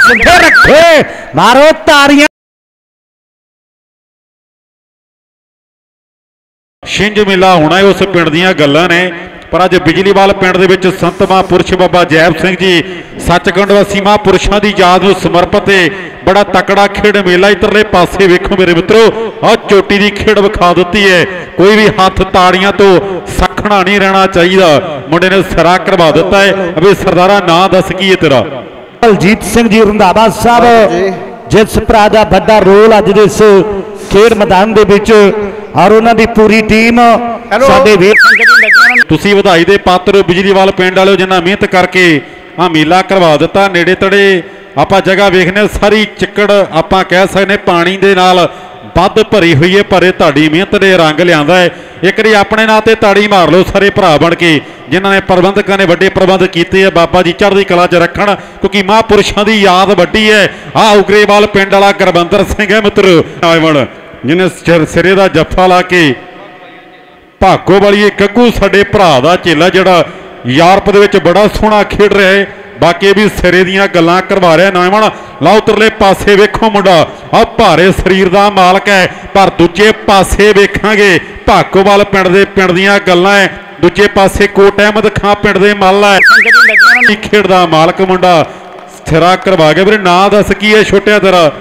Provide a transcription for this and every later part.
ਸਿੱਧੇ ਰੱਖੇ। ਮਾਰੋ ਤਾੜੀਆਂ। ਛਿੰਝ ਮੇਲਾ ਹੋਣਾ ਇਹ ਉਸ ਪਿੰਡ ਦੀਆਂ ਗੱਲਾਂ ਨੇ। ਪਰ ਅੱਜ ਬਿਜਲੀਵਾਲ ਪਿੰਡ ਦੇ ਵਿੱਚ ਸੰਤ ਮਹਾਂਪੁਰਸ਼ ਬਾਬਾ ਜੈਬ ਸਿੰਘ ਜੀ ਸੱਚਖੰਡ ਵਾਸੀ ਮਹਾਂਪੁਰਸ਼ਾਂ ਦੀ ਯਾਦ ਨੂੰ ਸਮਰਪਿਤ ਹੈ। ਬੜਾ ਤਕੜਾ ਖੇਡ ਮੇਲਾ ਇਧਰਲੇ ਪਾਸੇ ਵੇਖੋ ਮੇਰੇ ਮਿੱਤਰੋ। ਆਹ ਚੋਟੀ ਦੀ ਖੇਡ ਵਿਖਾ ਦਿੱਤੀ ਹੈ। ਕੋਈ ਵੀ ਹੱਥ ਤਾੜੀਆਂ ਤੋਂ ਸਖਣਾ ਨਹੀਂ ਰਹਿਣਾ ਚਾਹੀਦਾ। ਮੁੰਡੇ ਨੇ ਸਰਾ ਕਰਵਾ ਦਿੱਤਾ ਹੈ। ਅਬੇ ਸਰਦਾਰਾ, ਨਾਂ ਦੱਸ ਕੀ ਹੈ ਤੇਰਾ? ਬਲਜੀਤ ਸਿੰਘ ਜੀ ਰੰਧਾਵਾ ਸਾਹਿਬ ਜਿਸ ਭਰਾ ਦਾ ਵੱਡਾ ਰੋਲ ਅੱਜ ਦੇ ਇਸ ਖੇਡ ਮੈਦਾਨ ਦੇ ਵਿੱਚ ਔਰ ਉਹਨਾਂ ਦੀ ਪੂਰੀ ਟੀਮ ਸਾਡੇ ਵੀਰ ਤੁਸੀਂ ਵਧਾਈ ਦੇ ਪਾਤਰ ਬਿਜਲੀਵਾਲ ਪਿੰਡ ਵਾਲਿਓ ਜਿਨ੍ਹਾਂ ਮਿਹਨਤ ਕਰਕੇ ਆ ਮੇਲਾ ਕਰਵਾ ਦਿੱਤਾ। ਨੇੜੇ ਤੜੇ ਆਪਾਂ ਜਗ੍ਹਾ ਵੇਖਨੇ ਸਾਰੀ ਚਿੱਕੜ ਆਪਾਂ ਕਹਿ ਸਕਦੇ ਪਾਣੀ ਦੇ ਨਾਲ ਵੱਧ ਭਰੀ ਹੋਈ ਹੈ ਭਰੇ ਤੁਹਾਡੀ ਮਿਹਨਤ ਨੇ ਰੰਗ ਲਿਆਂਦਾ ਹੈ। ਇੱਕ ਵਾਰੀ ਆਪਣੇ ਨਾਂ ਤੇ ਤਾੜੀ ਮਾਰ ਲਓ, ਸਾਰੇ ਭਰਾ ਬਣ ਕੇ, ਜਿਨ੍ਹਾਂ ਨੇ ਪ੍ਰਬੰਧਕਾਂ ਨੇ ਵੱਡੇ ਪ੍ਰਬੰਧ ਕੀਤੇ ਆ, ਬਾਬਾ ਜੀ ਚੜ੍ਹਦੀ ਕਲਾ 'ਚ ਰੱਖਣ, ਕਿਉਂਕਿ ਮਹਾਂਪੁਰਸ਼ਾਂ ਦੀ ਯਾਦ ਵੱਡੀ ਹੈ ਆ ਉਗਰੇਵਾਲ ਪਿੰਡ ਵਾਲਾ ਗੁਰਬੰਦਰ ਸਿੰਘ ਹੈ ਮਿੱਤਰ। ਆਵਣ ਜਿਹਨੇ ਸਿਰ- ਸਿਰੇ ਦਾ ਜੱਫਾ ਲਾ ਕੇ ਭਾਗੋ ਵਾਲੀ ਇਹ ਕੱਗੂ ਸਾਡੇ ਭਰਾ ਦਾ ਚੇਲਾ ਜਿਹੜਾ ਯੂਰਪ ਦੇ ਵਿੱਚ ਬੜਾ ਸੋਹਣਾ ਖੇਡ ਰਿਹਾ ਹੈ ਬਾਕੀ ਇਹ ਵੀ ਸਿਰੇ ਦੀਆਂ ਗੱਲਾਂ ਕਰਵਾ ਰਿਹਾ ਨੌਜਵਾਨ। ਲਓ ਉਤਰਲੇ ਪਾਸੇ ਵੇਖੋ ਮੁੰਡਾ। ਆ ਭਾਰੇ ਸਰੀਰ ਦਾ ਮਾਲਕ ਹੈ, ਪਰ ਦੂਜੇ ਪਾਸੇ ਵੇਖਾਂਗੇ, ਭਾਗੋਵਾਲ ਪਿੰਡ ਦੇ ਪਿੰਡ ਦੀਆਂ ਗੱਲਾਂ ਹੈ। ਦੂਜੇ ਪਾਸੇ ਕੋਟ ਅਹਿਮਦ ਖਾਂ ਪਿੰਡ ਦੇ ਮੱਲ ਹੈ। ਇਹ ਮਾਲਕ ਮੁੰਡਾ। ਸਥਿਰਾ ਕਰਵਾ ਗਿਆ। ਵੀਰੇ, ਨਾਂ ਦੱਸ ਕੀ ਹੈ ਛੋਟਿਆ ਤੇਰਾ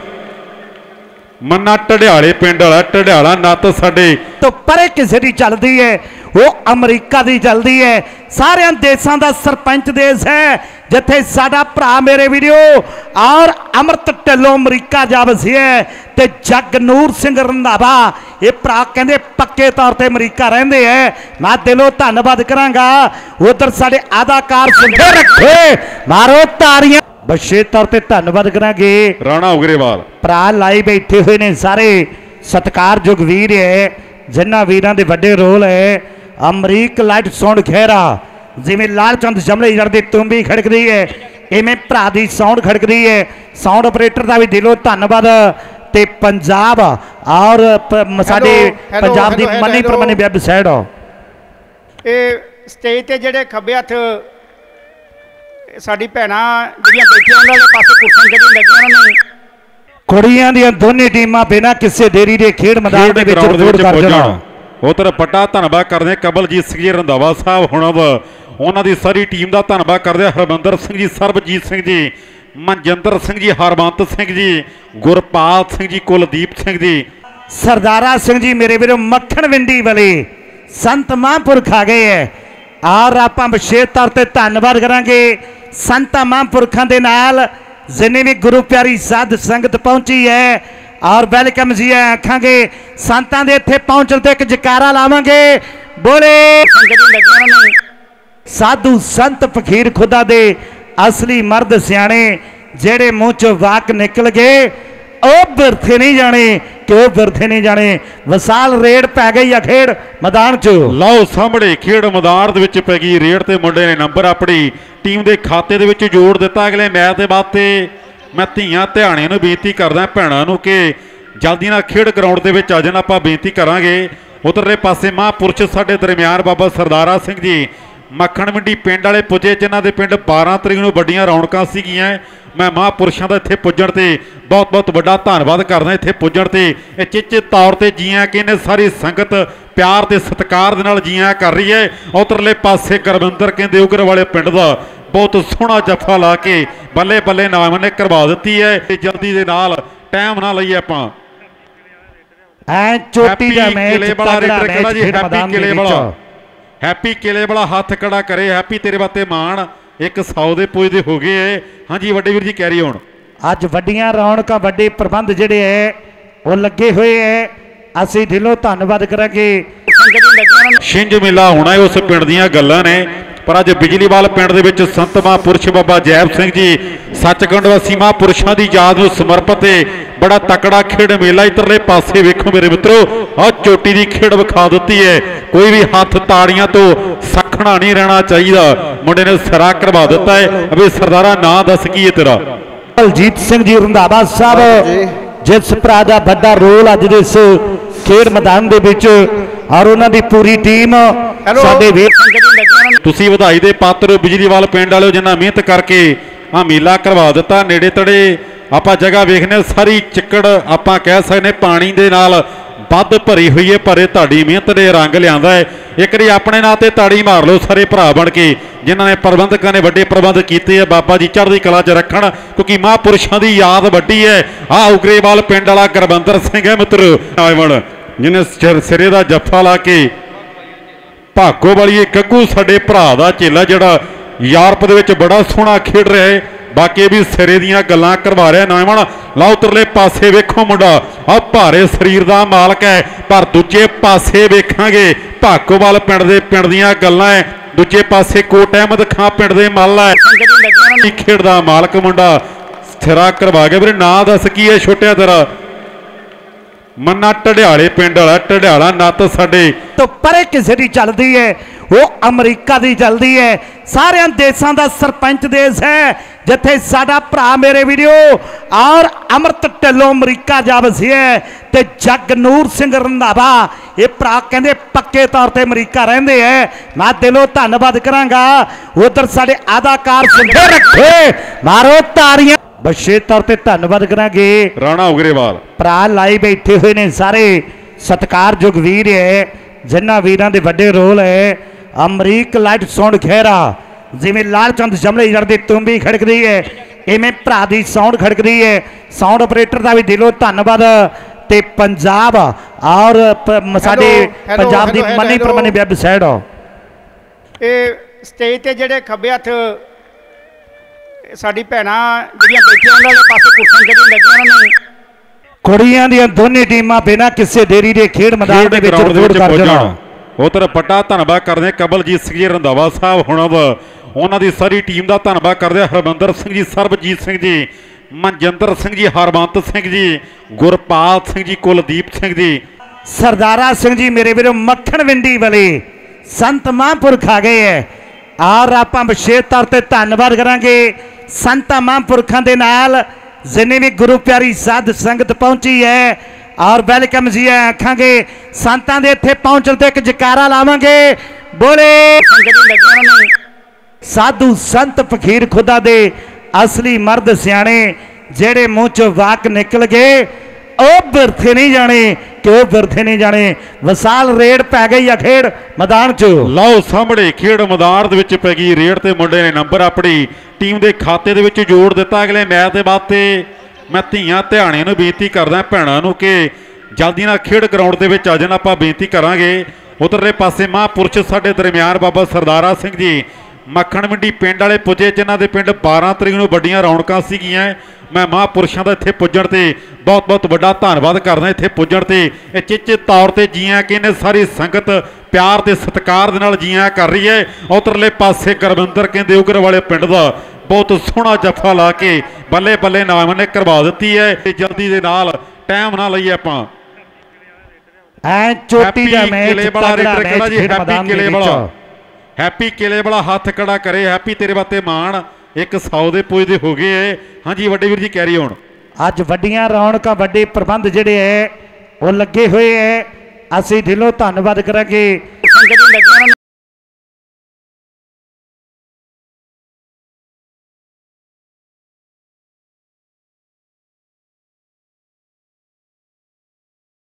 ਮੰਨਾ ਢੜਿਆਲੇ ਪਿੰਡ ਵਾਲਾ। ਢੜਿਆਲਾ ਨੱਤ ਸਾਡੇ। ਤੋਂ ਪਰੇ ਕਿਸੇ ਦੀ ਚੱਲਦੀ ਹੈ। ਉਹ ਅਮਰੀਕਾ ਦੀ ਚੱਲਦੀ ਹੈ। ਸਾਰਿਆਂ ਦੇਸ਼ਾਂ ਦਾ ਸਰਪੰਚ ਦੇਸ਼ ਹੈ। ਜਿੱਥੇ ਸਾਡਾ ਭਰਾ ਮੇਰੇ ਵੀਡੀਓ ਔਰ ਅਮਰਤ ਢਿੱਲੋਂ ਅਮਰੀਕਾ ਜਾ ਵਸਿਆ ਤੇ ਜਗਨੂਰ ਸਿੰਘ ਰੰਧਾਵਾ ਇਹ ਭਰਾ ਕਹਿੰਦੇ ਪੱਕੇ ਤੌਰ ਤੇ ਅਮਰੀਕਾ ਰਹਿੰਦੇ ਐ ਮੈਂ ਦਿਲੋਂ ਧੰਨਵਾਦ ਕਰਾਂਗਾ। ਉਧਰ ਸਾਡੇ ਅਦਾਕਾਰ ਸਿੱਧੇ ਰੱਖੇ ਮਾਰੋ ਤਾੜੀਆਂ। ਵਿਸ਼ੇਸ਼ ਤੌਰ ਤੇ ਧੰਨਵਾਦ ਕਰਾਂਗੇ। ਰਾਣਾ ਉਗਰੇਵਾਲ। ਭਰਾ ਲਾਈ ਬੈਠੇ ਹੋਏ ਨੇ ਸਾਰੇ। ਸਤਿਕਾਰਯੋਗ ਵੀਰ ਹੈ ਜਿਨ੍ਹਾਂ ਵੀਰਾਂ ਦੇ ਵੱਡੇ ਰੋਲ ਹੈ। ਅਮਰੀਕ ਲਾਈਟ ਸਾਊਂਡ ਖਹਿਰਾ ਜਿਵੇਂ ਲਾਲਚੰਦ ਜਮਲੇ ਜੜ ਦੀ ਤੁੰਬੀ ਖੜਕਦੀ ਹੈ ਇਵੇਂ ਭਰਾ ਦੀ ਸਾਊਂਡ ਖੜਕਦੀ ਹੈ ਸਾਊਂਡ ਆਪਰੇਟਰ ਦਾ ਵੀ ਦਿਲੋਂ ਧੰਨਵਾਦ। ਤੇ ਪੰਜਾਬ ਔਰ ਸਾਡੇ ਪੰਜਾਬ ਦੀ ਮੰਨੀ। ਪ੍ਰਮੰਨੀ ਵੈਬਸਾਈਟ ਇਹ ਸਟੇਜ ਤੇ ਜਿਹੜੇ ਖੱਬੇ ਹੱਥ ਸਾਡੀ ਭੈਣਾਂ ਜਿਹੜੀਆਂ ਬੈਠੀਆਂ ਉਹਨਾਂ ਦੇ ਪਾਸੇ ਕੁਰਸੀਆਂ ਜਿਹੜੀਆਂ ਲੱਗੀਆਂ ਉਹਨਾਂ ਨੇ। ਕੁੜੀਆਂ ਦੀਆਂ ਦੋਨੇ ਟੀਮਾਂ ਬਿਨਾਂ ਕਿਸੇ ਦੇਰੀ ਦੇ ਖੇਡ ਮੈਦਾਨ ਦੇ ਵਿੱਚ ਵਿੱਚ ਕਰ ਜਾਣਾ ਉਧਰ ਪੱਟਾ ਧੰਨਵਾਦ ਕਰਦੇ ਹਾਂ ਕਬਲਜੀਤ ਸਿੰਘ ਜੀ, ਰੰਧਾਵਾ ਸਾਹਿਬ ਹੁਣ ਦਾ ਉਹਨਾਂ ਦੀ ਸਾਰੀ ਟੀਮ ਦਾ ਧੰਨਵਾਦ ਕਰਦੇ ਹਾਂ। ਹਰਮੰਦਰ ਸਿੰਘ ਜੀ, ਸਰਬਜੀਤ ਸਿੰਘ ਜੀ, ਮਨਜਿੰਦਰ ਸਿੰਘ ਜੀ ਹਰਵੰਤ ਸਿੰਘ ਜੀ, ਗੁਰਪਾਲ ਸਿੰਘ ਜੀ, ਕੁਲਦੀਪ ਸਿੰਘ ਜੀ। ਸਰਦਾਰਾ ਸਿੰਘ ਜੀ, ਮੇਰੇ ਵੀਰੋ, ਮੱਖਣ ਵਿੰਡੀ ਵਾਲੇ ਸੰਤ ਮਹਾਂਪੁਰਖ ਆ ਗਏ ਐ। ਆਰ ਆਪਾਂ ਵਿਸ਼ੇਸ਼ ਤੌਰ ਤੇ ਧੰਨਵਾਦ ਕਰਾਂਗੇ ਸੰਤਾਂ ਮਹਾਂਪੁਰਖਾਂ ਦੇ ਨਾਲ। ਜਿੰਨੇ ਵੀ ਗੁਰੂ ਪਿਆਰੀ ਸਾਧ ਸੰਗਤ ਪਹੁੰਚੀ ਹੈ ਔਰ ਵੈਲਕਮ ਜੀ ਆਖਾਂਗੇ ਸੰਤਾਂ ਦੇ ਇੱਥੇ ਪਹੁੰਚਣ ਤੇ ਇੱਕ ਜਕਾਰਾ ਲਾਵਾਂਗੇ। ਬੋਲੇ। ਸਾਧੂ ਸੰਤ ਫਕੀਰ ਖੁਦਾ ਦੇ ਅਸਲੀ ਮਰਦ ਸਿਆਣੇ ਜਿਹੜੇ ਮੂੰਹ ਚੋਂ ਵਾਕ ਨਿਕਲ ਗਏ ਉਹ ਬਿਰਥੇ ਨਹੀਂ ਜਾਣੇ। ਕਿ ਉਹ ਬਿਰਥੇ ਜਾਣੇ? ਵਿਸਾਲ ਰੇਡ ਪੈ ਗਈ ਆ ਖੇਡ ਮੈਦਾਨ 'ਚ। ਲਓ ਸਾਹਮਣੇ ਖੇਡ ਮੈਦਾਨ ਦੇ ਵਿੱਚ ਪੈ ਗਈ ਰੇਡ ਤੇ ਮੁੰਡੇ ਨੇ ਨੰਬਰ ਆਪਣੀ ਟੀਮ ਦੇ ਖਾਤੇ ਦੇ ਵਿੱਚ ਜੋੜ ਦਿੱਤਾ। ਅਗਲੇ ਮੈਚ ਦੇ ਬਾਅਦ ਤੇ ਮੈਂ ਧੀਆਂ ਧਿਆਣੇ ਨੂੰ ਬੇਨਤੀ ਕਰਦਾ, ਭੈਣਾਂ ਨੂੰ ਕਿ ਜਲਦੀ ਨਾਲ ਖੇਡ ਗਰਾਊਂਡ ਦੇ ਵਿੱਚ ਆ ਜਾਣ, ਆਪਾਂ ਬੇਨਤੀ ਕਰਾਂਗੇ। ਉਧਰਲੇ ਪਾਸੇ ਮਹਾਂਪੁਰਸ਼ ਸਾਡੇ ਦਰਮਿਆਨ ਬਾਬਾ ਸਰਦਾਰਾ ਸਿੰਘ ਜੀ ਮੱਖਣ ਮੰਡੀ ਪਿੰਡ ਵਾਲੇ ਪੁੱਜੇ ਜਿਨ੍ਹਾਂ ਦੇ ਪਿੰਡ 12 ਤਰੀਕ ਨੂੰ ਵੱਡੀਆਂ ਰੌਣਕਾਂ ਸੀਗੀਆਂ। ਮੈਂ ਮਹਾਂਪੁਰਸ਼ਾਂ ਦਾ ਇੱਥੇ ਪੁੱਜਣ ਤੇ ਬਹੁਤ ਬਹੁਤ ਵੱਡਾ ਧੰਨਵਾਦ ਕਰਦਾ ਇੱਥੇ ਪੁੱਜਣ ਤੇ। ਇਹ ਚਿੱਚੇ ਤੌਰ ਤੇ ਜੀਆਂ ਕਿ ਇਹਨੇ ਸਾਰੀ ਸੰਗਤ ਪਿਆਰ ਤੇ ਸਤਿਕਾਰ ਦੇ ਨਾਲ ਜੀਆਂ ਕਰ ਰਹੀ ਹੈ। ਉਧਰਲੇ ਪਾਸੇ ਗੁਰਵਿੰਦਰ ਕਹਿੰਦੇ ਉਗਰ ਵਾਲੇ ਪਿੰਡ ਦਾ ਬਹੁਤ ਸੋਹਣਾ ਜੱਫਾ ਲਾ ਕੇ ਬੱਲੇ ਬੱਲੇ ਨਾਮ ਨੇ ਕਰਵਾ ਦਿੱਤੀ ਹੈ ਤੇ ਜਲਦੀ ਦੇ ਨਾਲ ਟਾਈਮ ਨਾ ਲਈਏ ਆਪਾਂ। ਐ ਚੋਟੀ ਦਾ ਮੈਚ ਤਗੜਾ ਮੈਚ ਜੀ ਖੇਡ ਹੈਪੀ ਮੈਦਾਨ ਦੇ ਕਿਲੇ ਵਿੱਚ। ਵਾਲਾ ਹੈਪੀ ਕਿਲੇ ਵਾਲਾ ਹੱਥ ਕੜਾ ਕਰੇ ਹੈਪੀ ਤੇਰੇ ਵਾਸਤੇ ਮਾਣ। ਇੱਕ 100 ਦੇ ਪੁੱਜਦੇ ਹੋ ਗਏ ਐ। ਹਾਂਜੀ ਵੱਡੇ ਵੀਰ ਜੀ ਕੈਰੀ ਹੋਣ ਅੱਜ ਵੱਡੀਆਂ ਰੌਣਕਾਂ ਵੱਡੇ ਪ੍ਰਬੰਧ ਜਿਹੜੇ ਐ ਉਹ ਲੱਗੇ ਹੋਏ ਐ। ਅਸੀਂ ਦਿਲੋਂ ਧੰਨਵਾਦ ਕਰਾਂਗੇ। ਛਿੰਝ ਮੇਲਾ ਹੋਣਾ ਉਸ ਪਿੰਡ ਦੀਆਂ ਗੱਲਾਂ ਨੇ। ਪਰ ਅੱਜ ਬਿਜਲੀਵਾਲ ਪਿੰਡ ਦੇ ਵਿੱਚ ਸੰਤ ਮਹਾਂਪੁਰਸ਼ ਬਾਬਾ ਜੈਬ ਸਿੰਘ ਜੀ ਸੱਚਖੰਡ ਵਾਸੀ ਮਹਾਂਪੁਰਸ਼ਾਂ ਦੀ ਯਾਦ ਨੂੰ ਸਮਰਪਿਤ ਬੜਾ ਤਕੜਾ ਖੇਡ ਮੇਲਾ ਇਧਰਲੇ ਪਾਸੇ ਵੇਖੋ ਮੇਰੇ ਮਿੱਤਰੋ। ਆਹ ਚੋਟੀ ਦੀ ਖੇਡ ਵਿਖਾ ਦਿੱਤੀ ਹੈ। ਕੋਈ ਵੀ ਹੱਥ ਤਾੜੀਆਂ ਤੋਂ ਸਖਣਾ ਨਹੀਂ ਰਹਿਣਾ ਚਾਹੀਦਾ। ਮੁੰਡੇ ਨੇ ਸਿਰਾ ਕਰਵਾ ਦਿੱਤਾ ਹੈ। ਅਬੇ ਸਰਦਾਰਾ ਨਾਂ ਦੱਸ ਕੀ ਹੈ ਤੇਰਾ? ਬਲਜੀਤ ਸਿੰਘ ਜੀ ਰੰਧਾਵਾ ਸਾਹਿਬ। ਜਿਸ ਭਰਾ ਦਾ ਵੱਡਾ ਰੋਲ ਅੱਜ ਦੇ ਇਸ ਖੇਡ ਮੈਦਾਨ ਦੇ ਵਿੱਚ ਔਰ ਉਹਨਾਂ ਦੀ ਪੂਰੀ ਟੀਮ ਸਾਡੇ ਵੀਰ ਜਿਹੜੀਆਂ ਲੱਗੀਆਂ ਉਹਨਾਂ ਨੇ ਤੁਸੀਂ ਵਧਾਈ ਦੇ ਪਾਤਰ ਬਿਜਲੀਵਾਲ ਪਿੰਡ ਵਾਲਿਓ ਜਿਨ੍ਹਾਂ ਮਿਹਨਤ ਕਰਕੇ ਆ ਮੇਲਾ ਕਰਵਾ ਦਿੱਤਾ। ਨੇੜੇ ਤੜੇ ਆਪਾਂ ਜਗ੍ਹਾ ਵੇਖਨੇ ਹਾਂ, ਸਾਰੀ ਚਿੱਕੜ ਆਪਾਂ ਕਹਿ ਸਕਦੇ ਪਾਣੀ ਦੇ ਨਾਲ ਵੱਧ ਭਰੀ ਹੋਈ ਹੈ ਪਰ ਇਹ ਤੁਹਾਡੀ ਮਿਹਨਤ ਨੇ ਰੰਗ ਲਿਆਂਦਾ ਹੈ ਇੱਕ ਵਾਰੀ ਆਪਣੇ ਨਾਂ ਤੇ ਤਾੜੀ ਮਾਰ ਲਓ ਸਾਰੇ ਭਰਾ ਬਣ ਕੇ ਜਿਨ੍ਹਾਂ ਨੇ ਪ੍ਰਬੰਧਕਾਂ ਨੇ ਵੱਡੇ ਪ੍ਰਬੰਧ ਕੀਤੇ ਆ ਬਾਬਾ ਜੀ ਚੜ੍ਹਦੀ ਕਲਾ 'ਚ ਰੱਖਣ ਕਿਉਂਕਿ ਮਹਾਂਪੁਰਸ਼ਾਂ ਦੀ ਯਾਦ ਵੱਡੀ ਹੈ ਆ ਉਗਰੇਵਾਲ ਪਿੰਡ ਵਾਲਾ ਗੁਰਬੰਦਰ ਸਿੰਘ ਹੈ ਮਿੱਤਰ ਆਵਣ ਜਿਹਨੇ ਸਿਰ- ਸਿਰੇ ਦਾ ਜੱਫਾ ਲਾ ਕੇ ਭਾਗੋ ਵਾਲੀਏ ਕੱਗੂ ਸਾਡੇ ਭਰਾ ਦਾ ਚੇਲਾ ਜਿਹੜਾ ਯੂਰਪ ਦੇ ਵਿੱਚ ਬੜਾ ਸੋਹਣਾ ਖੇਡ ਰਿਹਾ ਹੈ ਬਾਕੀ ਵੀ ਸਿਰੇ ਦੀਆਂ ਗੱਲਾਂ ਕਰਵਾ ਰਿਹਾ ਨੌਜਵਾਨ। ਲਓ ਉਤਰਲੇ ਪਾਸੇ ਵੇਖੋ ਮੁੰਡਾ। ਆ ਭਾਰੇ ਸਰੀਰ ਦਾ ਮਾਲਕ ਹੈ, ਪਰ ਦੂਜੇ ਪਾਸੇ ਵੇਖਾਂਗੇ। ਭਾਗੋਵਾਲ ਪਿੰਡ ਦੇ ਪਿੰਡ ਦੀਆਂ ਗੱਲਾਂ ਹੈ। ਦੂਜੇ ਪਾਸੇ ਕੋਟ ਅਹਿਮਦ ਖਾਂ ਪਿੰਡ ਦੇ ਮੱਲ ਹੈ। ਜਿਹੜੀ ਮਾਲਕ ਮੁੰਡਾ? ਸਿਰਾ ਕਰਵਾ ਗਿਆ ਵੀਰੇ, ਨਾਂ ਦੱਸ ਕੀ ਹੈ ਛੋਟਿਆ ਤੇਰਾ ਮੰਨਾ ਢੜਿਆਲੇ ਪਿੰਡ ਵਾਲਾ ਢੜਿਆਲਾ ਨੱਤ ਸਾਡੇ। ਤੋਂ ਪਰੇ ਕਿਸੇ ਦੀ ਚੱਲਦੀ ਹੈ, ਉਹ ਅਮਰੀਕਾ ਦੀ ਚੱਲਦੀ ਹੈ। ਸਾਰਿਆਂ ਦੇਸ਼ਾਂ ਦਾ ਸਰਪੰਚ ਦੇਸ਼ ਹੈ ਜਿੱਥੇ ਸਾਡਾ ਭਰਾ ਮੇਰੇ ਵੀਡੀਓ ਔਰ ਅਮਰਤ ਢਿੱਲੋਂ ਅਮਰੀਕਾ ਜਾ ਵਸਿਆ ਤੇ ਜਗਨੂਰ ਸਿੰਘ ਰੰਧਾਵਾ ਇਹ ਭਰਾ ਕਹਿੰਦੇ ਪੱਕੇ ਤੌਰ ਤੇ ਅਮਰੀਕਾ ਰਹਿੰਦੇ ਐ ਮੈਂ ਦਿਲੋਂ ਧੰਨਵਾਦ ਕਰਾਂਗਾ ਉਧਰ ਸਾਡੇ ਅਦਾਕਾਰ ਸੁਣਦੇ ਰੱਖੇ ਮਾਰੋ ਤਾੜੀਆਂ। ਵਿਸ਼ੇਸ਼ ਤੌਰ ਤੇ ਧੰਨਵਾਦ ਕਰਾਂਗੇ। ਰਾਣਾ ਉਗਰੇਵਾਲ। ਭਰਾ ਲਾਈ ਬੈਠੇ ਹੋਏ ਨੇ ਸਾਰੇ ਸਤਿਕਾਰਯੋਗ ਵੀਰ ਹੈ ਜਿਨ੍ਹਾਂ ਵੀਰਾਂ ਦੇ ਵੱਡੇ ਰੋਲ ਹੈ। ਅਮਰੀਕ ਲਾਈਟ ਸਾਊਂਡ ਖਹਿਰਾ ਜਿਵੇਂ ਲਾਲਚੰਦ ਜਮਲੇ ਜੜ ਦੀ ਤੁੰਬੀ ਖੜਕਦੀ ਹੈ ਇਵੇਂ ਭਰਾ ਦੀ ਸਾਊਂਡ ਖੜਕਦੀ ਹੈ ਸਾਊਂਡ ਆਪਰੇਟਰ ਦਾ ਵੀ ਦਿਲੋਂ ਧੰਨਵਾਦ। ਤੇ ਪੰਜਾਬ ਔਰ ਸਾਡੇ ਪੰਜਾਬ ਦੀ ਮੰਨੀ. ਪ੍ਰਮੰਨੀ ਵੈਬਸਾਈਟ ਇਹ ਸਟੇਜ ਤੇ ਜਿਹੜੇ ਖੱਬੇ ਹੱਥ ਸਾਡੀ ਭੈਣਾਂ ਜਿਹੜੀਆਂ ਬੈਠੀਆਂ ਉਹਨਾਂ ਦੇ ਪਾਸੇ ਕੁਰਸੀਆਂ ਜਿਹੜੀਆਂ ਲੱਗੀਆਂ ਉਹਨਾਂ ਨੂੰ। ਕੁੜੀਆਂ ਦੀਆਂ ਦੋਨੇ ਟੀਮਾਂ ਬਿਨਾਂ ਕਿਸੇ ਦੇਰੀ ਦੇ ਖੇਡ ਮੈਦਾਨ ਦੇ ਵਿੱਚ ਵਿੱਚ ਕਰ ਜਾਣਾ ਉਧਰ ਵੱਡਾ ਧੰਨਵਾਦ ਕਰਦੇ ਕਬਲਜੀਤ ਸਿੰਘ ਜੀ, ਰੰਧਾਵਾ ਸਾਹਿਬ ਹੁਣਾਂ ਉਹਨਾਂ ਦੀ ਸਾਰੀ ਟੀਮ ਦਾ ਧੰਨਵਾਦ ਕਰਦੇ ਹਾਂ। ਹਰਮੰਦਰ ਸਿੰਘ ਜੀ, ਸਰਬਜੀਤ ਸਿੰਘ ਜੀ, ਮਨਜਿੰਦਰ ਸਿੰਘ ਜੀ ਹਰਬੰਤ ਸਿੰਘ ਜੀ, ਗੁਰਪਾਲ ਸਿੰਘ ਜੀ, ਕੁਲਦੀਪ ਸਿੰਘ ਜੀ। ਸਰਦਾਰਾ ਸਿੰਘ ਜੀ, ਮੇਰੇ ਵੀਰੋ, ਮੱਖਣ ਵਿੰਡੀ ਵਾਲੇ ਸੰਤ ਮਹਾਂਪੁਰਖ ਆ ਗਏ ਐ। ਆਰ ਆਪਾਂ ਵਿਸ਼ੇਸ਼ ਤੌਰ ਤੇ ਧੰਨਵਾਦ ਕਰਾਂਗੇ ਸੰਤਾਂ ਮਹਾਂਪੁਰਖਾਂ ਦੇ ਨਾਲ, ਜਿੰਨੇ ਵੀ ਗੁਰੂ ਪਿਆਰੀ ਸਾਧ ਸੰਗਤ ਪਹੁੰਚੀ ਹੈ ਔਰ ਵੈਲਕਮ ਜੀ ਆਖਾਂਗੇ, ਸੰਤਾਂ ਦੇ ਇੱਥੇ ਪਹੁੰਚਣ ਤੇ ਇੱਕ ਜਕਾਰਾ ਲਾਵਾਂਗੇ। ਬੋਲੇ। ਸਾਧੂ ਸੰਤ ਫਕੀਰ ਖੁਦਾ ਦੇ ਅਸਲੀ ਮਰਦ ਸਿਆਣੇ, ਜਿਹੜੇ ਮੂੰਹ ਚੋਂ ਵਾਕ ਨਿਕਲ ਗਏ, ਉਹ ਬਿਰਥੇ ਨਹੀਂ ਜਾਣੇ, ਕਿ ਉਹ ਬਿਰਥੇ ਨਹੀਂ ਜਾਣੇ। ਵਿਸਾਲ ਰੇਡ ਪੈ ਗਈ ਆ ਖੇਡ ਮੈਦਾਨ 'ਚ। ਲਓ ਸਾਹਮਣੇ ਖੇਡ ਮੈਦਾਨ ਦੇ ਵਿੱਚ ਪੈ ਗਈ ਰੇਡ ਤੇ ਮੁੰਡੇ ਨੇ ਨੰਬਰ ਆਪਣੀ ਟੀਮ ਦੇ ਖਾਤੇ ਦੇ ਵਿੱਚ ਜੋੜ ਦਿੱਤਾ। ਅਗਲੇ ਮੈਚ ਦੇ ਬਾਅਦ ਤੇ ਮੈਂ ਧੀਆਂ ਧਿਆਣੇ ਨੂੰ ਬੇਨਤੀ ਕਰਦਾ, ਭੈਣਾਂ ਨੂੰ ਕਿ ਜਲਦੀ ਨਾਲ ਖੇਡ ਗਰਾਊਂਡ ਦੇ ਵਿੱਚ ਆ ਜਾਣ ਆਪਾਂ ਬੇਨਤੀ ਕਰਾਂਗੇ। ਉਧਰਲੇ ਪਾਸੇ ਮਹਾਂਪੁਰਸ਼ ਸਾਡੇ ਦਰਮਿਆਨ ਬਾਬਾ ਸਰਦਾਰਾ ਸਿੰਘ ਜੀ, ਮੱਖਣ ਮੰਡੀ ਪਿੰਡ ਵਾਲੇ ਪੁੱਜੇ, ਜਿਨ੍ਹਾਂ ਦੇ ਪਿੰਡ 12 ਤਰੀਕ ਨੂੰ ਵੱਡੀਆਂ ਰੌਣਕਾਂ ਸੀਗੀਆਂ। ਮੈਂ ਮਹਾਂਪੁਰਸ਼ਾਂ ਦਾ ਇੱਥੇ ਪੁੱਜਣ ਤੇ ਬਹੁਤ ਬਹੁਤ ਵੱਡਾ ਧੰਨਵਾਦ ਕਰਦਾ ਇੱਥੇ ਪੁੱਜਣ ਤੇ। ਇਹ ਚਿੱਚੇ ਤੌਰ ਤੇ ਜੀਆਂ ਕਹਿੰਦੇ ਸਾਰੀ ਸੰਗਤ ਪਿਆਰ ਤੇ ਸਤਿਕਾਰ ਦੇ ਨਾਲ ਜੀਆਂ ਕਰ ਰਹੀ ਹੈ। ਉਧਰਲੇ ਪਾਸੇ ਗੁਰਵਿੰਦਰ ਕਹਿੰਦੇ, ਉਗਰ ਵਾਲੇ ਪਿੰਡ ਦਾ ਬਹੁਤ ਸੋਹਣਾ ਜੱਫਾ ਲਾ ਕੇ ਬੱਲੇ ਬੱਲੇ ਨਾਮ ਨੇ ਕਰਵਾ ਦਿੱਤੀ ਹੈ ਤੇ ਜਲਦੀ ਦੇ ਨਾਲ ਟਾਈਮ ਨਾ ਲਈਏ ਆਪਾਂ। ਐ ਚੋਟੀ ਦਾ ਮੈਚ ਕਿਲੇ ਵਾਲਾ ਰੇਡਰ ਕਿਹੜਾ ਜੀ? ਹੈਪੀ ਦੇ ਕਿਲੇ ਵਾਲਾ ਹੈਪੀ ਕਿਲੇ ਵਾਲਾ ਹੱਥ ਕੜਾ ਕਰੇ ਹੈਪੀ ਤੇਰੇ ਵਾਸਤੇ ਮਾਣ। ਇੱਕ 100 ਦੇ ਪੁੱਜਦੇ ਹੋ ਗਏ। ਐ ਹਾਂਜੀ ਵੱਡੇ ਵੀਰ ਜੀ ਕੈਰੀ ਹੋਣ ਅੱਜ ਵੱਡੀਆਂ ਰੌਣਕਾਂ ਵੱਡੇ ਪ੍ਰਬੰਧ ਜਿਹੜੇ ਐ ਉਹ ਲੱਗੇ ਹੋਏ ਐ। ਅਸੀਂ ਦਿਲੋਂ ਧੰਨਵਾਦ ਕਰਾਂਗੇ। ਲੱਗੀਆਂ